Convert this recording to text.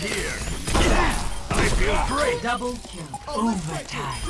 here. I feel great. Double kill. Overtime.